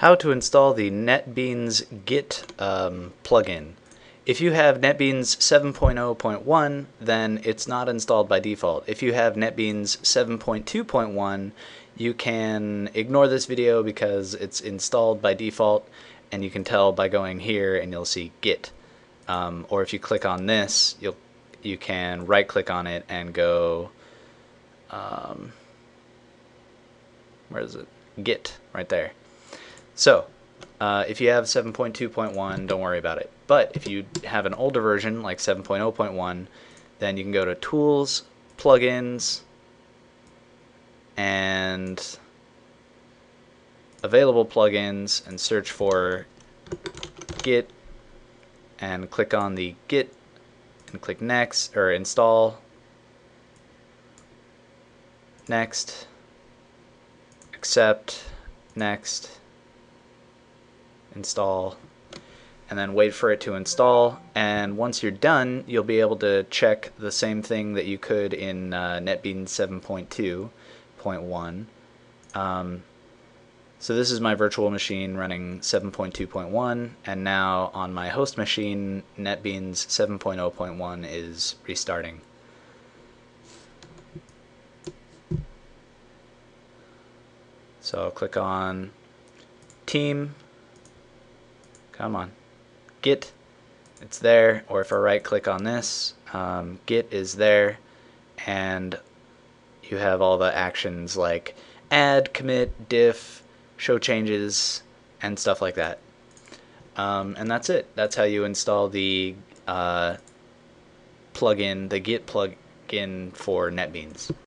How to install the NetBeans Git um, plugin. If you have NetBeans 7.0.1, then it's not installed by default. If you have NetBeans 7.2.1, you can ignore this video because it's installed by default and you can tell by going here and you'll see Git. Um, or if you click on this, you'll you can right click on it and go um, where is it? Git right there. So, uh, if you have 7.2.1, don't worry about it. But if you have an older version, like 7.0.1, then you can go to Tools, Plugins, and Available Plugins, and search for Git, and click on the Git, and click Next, or Install, Next, Accept, Next, install, and then wait for it to install. And once you're done, you'll be able to check the same thing that you could in uh, NetBeans 7.2.1. Um, so this is my virtual machine running 7.2.1, and now on my host machine, NetBeans 7.0.1 is restarting. So I'll click on Team, Come on. Git, it's there. Or if I right click on this, um, Git is there. And you have all the actions like add, commit, diff, show changes, and stuff like that. Um, and that's it. That's how you install the uh, plugin, the Git plugin for NetBeans.